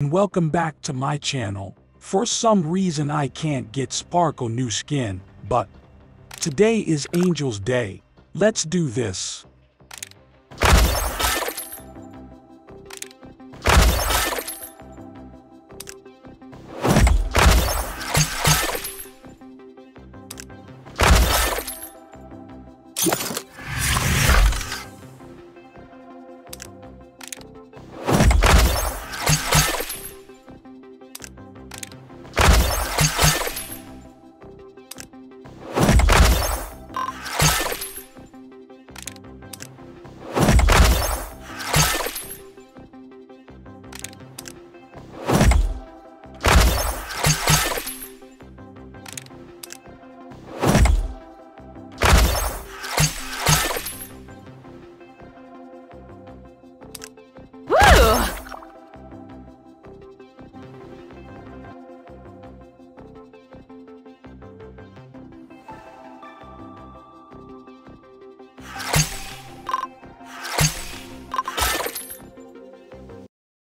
and welcome back to my channel. For some reason I can't get Sparkle new skin, but today is Angel's Day. Let's do this.